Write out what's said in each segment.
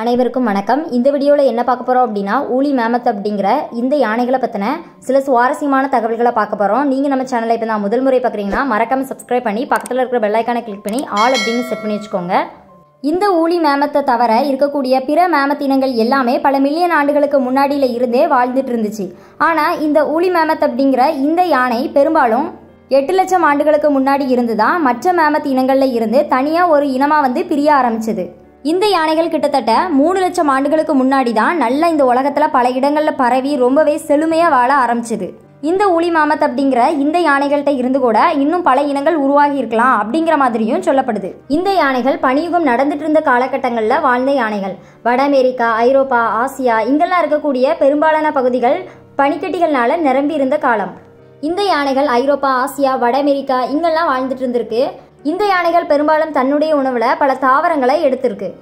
அனைவருக்கும் வணக்கம். இந்த வீடியோவில் என்ன பார்க்க போகிறோம் அப்படின்னா ஊலி மேமத் அப்படிங்கிற இந்த யானைகளை பற்றின சில சுவாரஸ்யமான தகவல்களை பார்க்க போகிறோம் நீங்கள் நம்ம சேனலை இப்போ நான் முதல் முறை பார்க்குறீங்கன்னா மறக்காமல் சப்ஸ்கிரைப் பண்ணி பக்கத்தில் இருக்கிற பெல் கிளிக் பண்ணி ஆல் அப்படின்னு செட் பண்ணி வச்சுக்கோங்க. இந்த ஊலி மேமத்தை தவிர இருக்கக்கூடிய பிற மேமத்தினங்கள் எல்லாமே பல மில்லியன் ஆண்டுகளுக்கு முன்னாடியில் இருந்தே வாழ்ந்துட்டு இருந்துச்சு. ஆனால் இந்த ஊலி மேமத் அப்படிங்கிற இந்த யானை பெரும்பாலும் எட்டு லட்சம் ஆண்டுகளுக்கு முன்னாடி இருந்து தான் மற்ற மேமத் இனங்களில் இருந்து தனியாக ஒரு இனமாக வந்து பிரிய ஆரம்பிச்சது. இந்த யானைகள் கிட்டத்தட்ட மூணு லட்சம் ஆண்டுகளுக்கு முன்னாடி தான் நல்ல இந்த உலகத்துல பல இடங்கள்ல பரவி ரொம்பவே செழுமையா வாழ ஆரம்பிச்சது. இந்த ஊலி மாமத் அப்படிங்கிற இந்த யானைகள்கிட்ட இருந்து கூட இன்னும் பல இனங்கள் உருவாகி இருக்கலாம் அப்படிங்கிற மாதிரியும் சொல்லப்படுது. இந்த யானைகள் பனியுகம் நடந்துட்டு இருந்த காலகட்டங்களில் வாழ்ந்த யானைகள். வட அமெரிக்கா ஐரோப்பா ஆசியா இங்கெல்லாம் இருக்கக்கூடிய பெரும்பாலான பகுதிகள் பனிக்கட்டிகள்னால நிரம்பி இருந்த காலம். இந்த யானைகள் ஐரோப்பா ஆசியா வட அமெரிக்கா இங்கெல்லாம் வாழ்ந்துட்டு இருந்திருக்கு. இந்த யானைகள் பெரும்பாலும் தன்னுடைய உணவுல பல தாவரங்களை எடுத்திருக்கு.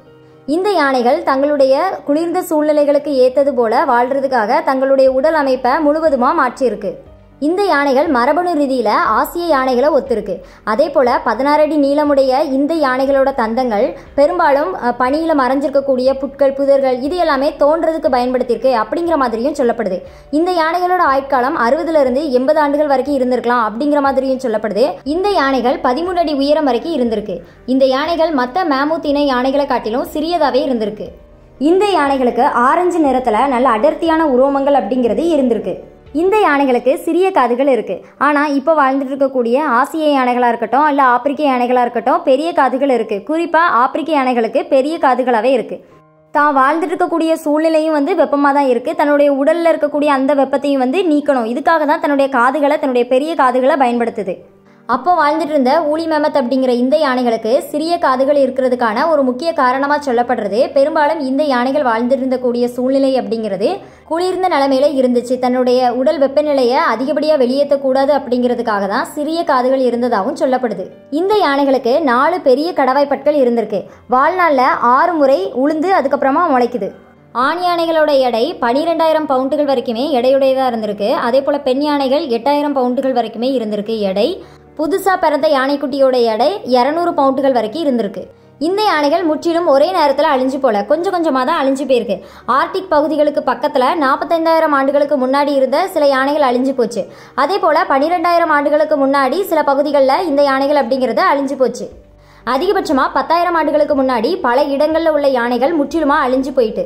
இந்த யானைகள் தங்களுடைய குளிர்ந்த சூழ்நிலைகளுக்கு ஏத்தது போல வாழ்றதுக்காக தங்களுடைய உடல் அமைப்பை முழுவதுமா மாற்றியிருக்கு. இந்த யானைகள் மரபணு ரீதியில் ஆசிய யானைகளை ஒத்துருக்கு. அதே போல் பதினாறு அடி நீளமுடைய இந்த யானைகளோட தந்தங்கள் பெரும்பாலும் பனியில் மறைஞ்சிருக்கக்கூடிய புட்கள் புதர்கள் இது எல்லாமே தோன்றதுக்கு பயன்படுத்தியிருக்கு அப்படிங்கிற மாதிரியும் சொல்லப்படுது. இந்த யானைகளோட ஆயுட்காலம் அறுபதுலேருந்து எண்பது ஆண்டுகள் வரைக்கும் இருந்திருக்கலாம் அப்படிங்கிற மாதிரியும் சொல்லப்படுது. இந்த யானைகள் பதிமூணு அடி உயரம் வரைக்கும் இருந்திருக்கு. இந்த யானைகள் மற்ற மேமூத் இன யானைகளை காட்டிலும் சிறியதாகவே இருந்திருக்கு. இந்த யானைகளுக்கு ஆரஞ்சு நிறத்தில் நல்ல அடர்த்தியான உரோமங்கள் அப்படிங்கிறது இருந்திருக்கு. இந்த யானைகளுக்கு சிறிய காதுகள் இருக்குது ஆனால் இப்போ வாழ்ந்துட்டு இருக்கக்கூடிய ஆசிய யானைகளாக இருக்கட்டும் இல்லை ஆப்பிரிக்க யானைகளாக இருக்கட்டும் பெரிய காதுகள் இருக்குது குறிப்பாக ஆப்பிரிக்க யானைகளுக்கு பெரிய காதுகளாகவே இருக்குது தான் வாழ்ந்துட்டு இருக்கக்கூடிய சூழ்நிலையும் வந்து வெப்பமாக தான் இருக்குது தன்னுடைய உடலில் இருக்கக்கூடிய அந்த வெப்பத்தையும் வந்து நீக்கணும். இதுக்காக தான் தன்னுடைய காதுகளை தன்னுடைய பெரிய காதுகளை பயன்படுத்துது. அப்போ வாழ்ந்துட்டு இருந்த ஊலி மேமத் அப்படிங்கிற இந்த யானைகளுக்கு சிறிய காதுகள் இருக்கிறதுக்கான ஒரு முக்கிய காரணமாக சொல்லப்படுறது பெரும்பாலும் இந்த யானைகள் வாழ்ந்துட்டு இருந்தக்கூடிய சூழ்நிலை அப்படிங்கிறது. குளிர்ந்த நிலைமையில இருந்துச்சு. தன்னுடைய உடல் வெப்பநிலையை அதிகப்படியாக வெளியேற்றக்கூடாது அப்படிங்கிறதுக்காக தான் சிறிய காதுகள் இருந்ததாகவும் சொல்லப்படுது. இந்த யானைகளுக்கு நாலு பெரிய கடவாய் பற்கள் இருந்திருக்கு. வாழ்நாளில் ஆறு முறை உளுந்து அதுக்கப்புறமா முளைக்குது. ஆண் யானைகளோட எடை பனிரெண்டாயிரம் பவுண்டுகள் வரைக்குமே எடையுடையதாக இருந்திருக்கு. அதே போல் பெண் யானைகள் எட்டாயிரம் பவுண்டுகள் வரைக்குமே இருந்திருக்கு எடை. புதுசாக பிறந்த யானைக்குட்டியோட எடை இரநூறு பவுண்டுகள் வரைக்கும் இருந்திருக்கு. இந்த யானைகள் முற்றிலும் ஒரே நேரத்தில் அழிஞ்சு போல கொஞ்சம் கொஞ்சமாக தான் அழிஞ்சு போயிருக்கு. ஆர்டிக் பகுதிகளுக்கு பக்கத்தில் நாற்பத்தைந்தாயிரம் ஆண்டுகளுக்கு முன்னாடி இருந்த சில யானைகள் அழிஞ்சு போச்சு. அதே போல் பன்னிரெண்டாயிரம் ஆண்டுகளுக்கு முன்னாடி சில பகுதிகளில் இந்த யானைகள் அப்படிங்கிறது அழிஞ்சு போச்சு. அதிகபட்சமாக பத்தாயிரம் ஆண்டுகளுக்கு முன்னாடி பல இடங்களில் உள்ள யானைகள் முற்றிலுமாக அழிஞ்சு போயிட்டு.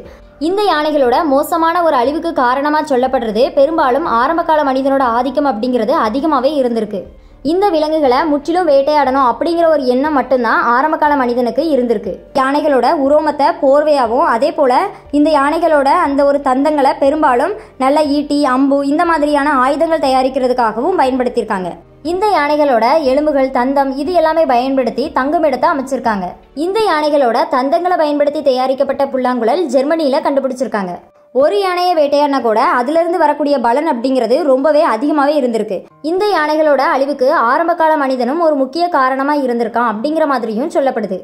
இந்த யானைகளோட மோசமான ஒரு அழிவுக்கு காரணமாக சொல்லப்படுறது பெரும்பாலும் ஆரம்பகால மனிதனோட ஆதிக்கம் அப்படிங்கிறது அதிகமாகவே இருந்திருக்கு. இந்த விலங்குகளை முற்றிலும் வேட்டையாடணும் அப்படிங்கிற ஒரு எண்ணம் மட்டும்தான் ஆரம்பகால மனிதனுக்கு இருந்திருக்கு. யானைகளோட உரோமத்தை போர்வையாகவும் அதே போல இந்த யானைகளோட அந்த ஒரு தந்தங்களை பெரும்பாலும் நல்ல ஈட்டி அம்பு இந்த மாதிரியான ஆயுதங்கள் தயாரிக்கிறதுக்காகவும் பயன்படுத்தியிருக்காங்க. இந்த யானைகளோட எலும்புகள் தந்தம் இது எல்லாமே பயன்படுத்தி தங்குமிடத்தை அமைச்சிருக்காங்க. இந்த யானைகளோட தந்தங்களை பயன்படுத்தி தயாரிக்கப்பட்ட புல்லாங்குழல் ஜெர்மனியில கண்டுபிடிச்சிருக்காங்க. ஒரு யானையை வேட்டையாடினா கூட அதுல இருந்து வரக்கூடிய பலன் அப்படிங்கிறது ரொம்பவே அதிகமாவே இருந்திருக்கு. இந்த யானைகளோட அழிவுக்கு ஆரம்பகால மனிதனும் ஒரு முக்கிய காரணமா இருந்திருக்கான் அப்படிங்கிற மாதிரியும் சொல்லப்படுது.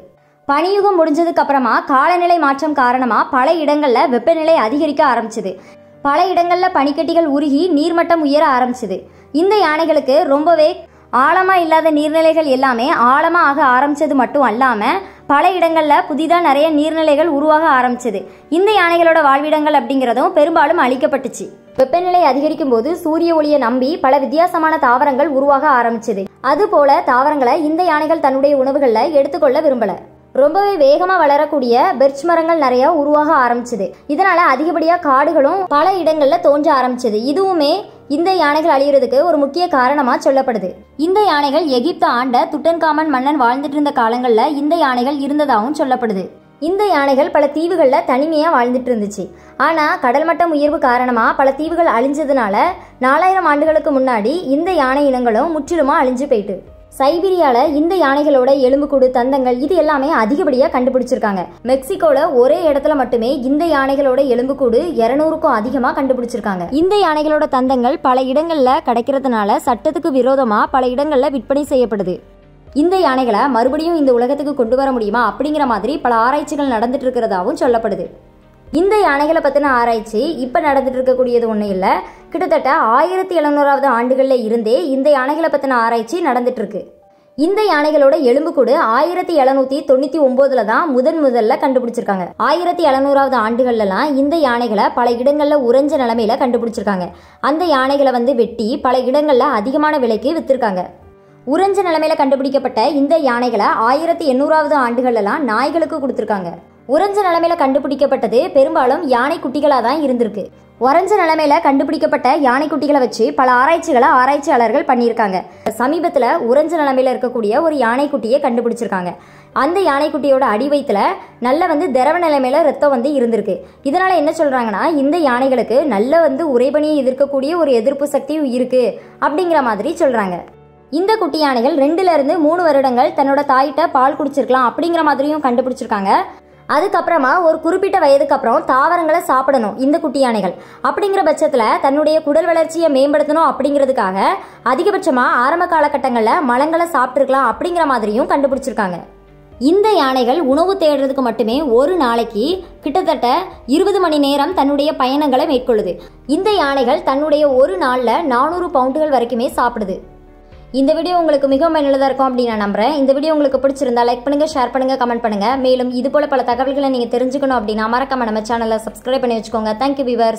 பனியுகம் முடிஞ்சதுக்கு அப்புறமா காலநிலை மாற்றம் காரணமா பல இடங்கள்ல வெப்பநிலை அதிகரிக்க ஆரம்பிச்சது. பல இடங்கள்ல பனிக்கட்டிகள் உருகி நீர்மட்டம் உயர ஆரம்பிச்சது. இந்த யானைகளுக்கு ரொம்பவே ஆழமா இல்லாத நீர்நிலைகள் எல்லாமே ஆழமா ஆக ஆரம்பிச்சது மட்டும் அல்லாம பல இடங்களில் புதிதாக நிறைய நீர்நிலைகள் உருவாக ஆரம்பிச்சது. இந்த யானைகளோட வாழ்விடங்கள் அப்படிங்கிறதும் பெரும்பாலும் அழிக்கப்பட்டுச்சு. வெப்பநிலை அதிகரிக்கும் போது சூரிய ஒளியை நம்பி பல வித்தியாசமான தாவரங்கள் உருவாக ஆரம்பிச்சது. அதுபோல தாவரங்களை இந்த யானைகள் தன்னுடைய உணவுகளில் எடுத்துக்கொள்ள விரும்பல. ரொம்பவே வேகமா வளரக்கூடிய பெர்ச் மரங்கள் நிறைய உருவாக ஆரம்பிச்சது. இதனால அதிகப்படியா காடுகளும் பல இடங்கள்ல தோன்ற ஆரம்பிச்சது. இதுவுமே இந்த யானைகள் அழியறதுக்கு ஒரு முக்கிய காரணமா சொல்லப்படுது. இந்த யானைகள் எகிப்து ஆண்ட துட்டன்காமன் மன்னன் வாழ்ந்துட்டு இருந்த காலங்கள்ல இந்த யானைகள் இருந்ததாகவும் சொல்லப்படுது. இந்த யானைகள் பல தீவுகளில் தனிமையாக வாழ்ந்துட்டு இருந்துச்சு ஆனால் கடல் மட்டம் உயர்வு காரணமாக பல தீவுகள் அழிஞ்சதுனால நாலாயிரம் ஆண்டுகளுக்கு முன்னாடி இந்த யானை இனங்களும் முற்றிலுமாக அழிஞ்சு போயிட்டு. சைபீரியால இந்த யானைகளோட எலும்புக்கூடு தந்தங்கள் இது எல்லாமே அதிகப்படியாக கண்டுபிடிச்சிருக்காங்க. மெக்சிகோல ஒரே இடத்துல மட்டுமே இந்த யானைகளோட எலும்புக்கூடு இருநூறுக்கும் அதிகமாக கண்டுபிடிச்சிருக்காங்க. இந்த யானைகளோட தந்தங்கள் பல இடங்கள்ல கிடைக்கிறதுனால சட்டத்துக்கு விரோதமா பல இடங்கள்ல விற்பனை செய்யப்படுது. இந்த யானைகளை மறுபடியும் இந்த உலகத்துக்கு கொண்டு வர முடியுமா அப்படிங்கிற மாதிரி பல ஆராய்ச்சிகள் நடந்துட்டு இருக்கிறதாவும் சொல்லப்படுது. இந்த யானைகளை பற்றின ஆராய்ச்சி இப்போ நடந்துட்டு இருக்கக்கூடியது ஒன்றும் இல்லை. கிட்டத்தட்ட ஆயிரத்தி எழுநூறாவது ஆண்டுகளில் இருந்தே இந்த யானைகளை பற்றின ஆராய்ச்சி நடந்துட்டு இருக்கு இந்த யானைகளோட எலும்புக்கூடு ஆயிரத்தி எழுநூத்தி தொண்ணூத்தி ஒன்பதுல தான் முதன் முதல்ல கண்டுபிடிச்சிருக்காங்க. ஆயிரத்தி எழுநூறாவது ஆண்டுகள்லாம் இந்த யானைகளை பல இடங்கள்ல உறைஞ்ச நிலைமையில கண்டுபிடிச்சிருக்காங்க. அந்த யானைகளை வந்து வெட்டி பல இடங்கள்ல அதிகமான விலைக்கு வித்திருக்காங்க. உறைஞ்ச நிலைமையில கண்டுபிடிக்கப்பட்ட இந்த யானைகளை ஆயிரத்தி எண்ணூறாவது ஆண்டுகள்லாம் நாய்களுக்கு கொடுத்துருக்காங்க. உறைஞ்ச நிலைமையில கண்டுபிடிக்கப்பட்டது பெரும்பாலும் யானை குட்டிகளாக தான் இருந்திருக்கு. உறைஞ்ச நிலைமையில கண்டுபிடிக்கப்பட்ட யானை குட்டிகளை வச்சு பல ஆராய்ச்சிகளை ஆராய்ச்சியாளர்கள் பண்ணியிருக்காங்க. சமீபத்தில் உறைஞ்ச நிலைமையில இருக்கக்கூடிய ஒரு யானை குட்டியை கண்டுபிடிச்சிருக்காங்க. அந்த யானைக்குட்டியோட அடி வயிற்றுல நல்ல வந்து திரவ நிலைமையில ரத்தம் வந்து இருந்திருக்கு. இதனால என்ன சொல்றாங்கன்னா இந்த யானைகளுக்கு நல்ல வந்து உறைபனியை எதிர்க்கக்கூடிய ஒரு எதிர்ப்பு சக்தி இருக்கு அப்படிங்கிற மாதிரி சொல்றாங்க. இந்த குட்டி யானைகள் ரெண்டுல இருந்து மூணு வருடங்கள் தன்னோட தாயிட்ட பால் குடிச்சிருக்கலாம் அப்படிங்கிற மாதிரியும் கண்டுபிடிச்சிருக்காங்க. அதுக்கப்புறமா ஒரு குறிப்பிட்ட வயதுக்கு அப்புறம் தாவரங்களை சாப்பிடணும் இந்த குட்டி யானைகள் அப்படிங்கிற பட்சத்தில் தன்னுடைய குடல் வளர்ச்சியை மேம்படுத்தணும் அப்படிங்கிறதுக்காக அதிகபட்சமாக ஆரம்ப காலகட்டங்களில் மலங்களை சாப்பிட்ருக்கலாம் அப்படிங்கிற மாதிரியும் கண்டுபிடிச்சிருக்காங்க. இந்த யானைகள் உணவு தேடுறதுக்கு மட்டுமே ஒரு நாளைக்கு கிட்டத்தட்ட இருபது மணி நேரம் தன்னுடைய பயணங்களை மேற்கொள்ளுது. இந்த யானைகள் தன்னுடைய ஒரு நாளில் நானூறு பவுண்டுகள் வரைக்குமே சாப்பிடுது. இந்த வீடியோ உங்களுக்கு மிகவும் பயனுள்ளதாக இருக்கும் அப்படின்னு நான் நம்புறேன். இந்த வீடியோ உங்களுக்கு பிடிச்சிருந்தா லைக் பண்ணுங்க ஷேர் பண்ணுங்க கமெண்ட் பண்ணுங்க. மேலும் இது போல பல தகவல்களை நீங்க தெரிஞ்சுக்கணும் அப்படின்னா மறக்காம நம்ம சேனலை சப்ஸ்கிரைப் பண்ணி வச்சுக்கோங்க. Thank you viewers